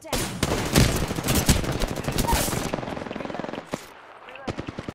Shut down.